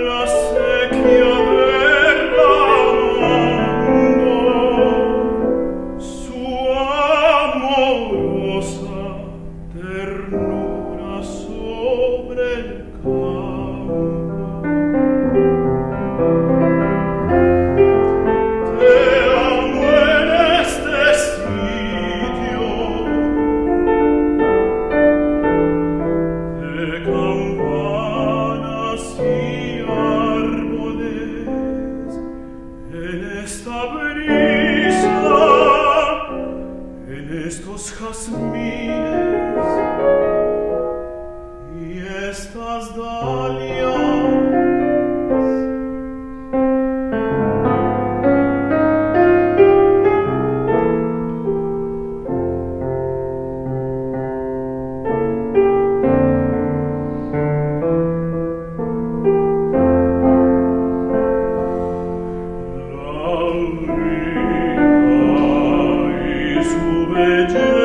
love. Alios. Graui, ali suo